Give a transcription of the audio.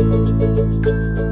Música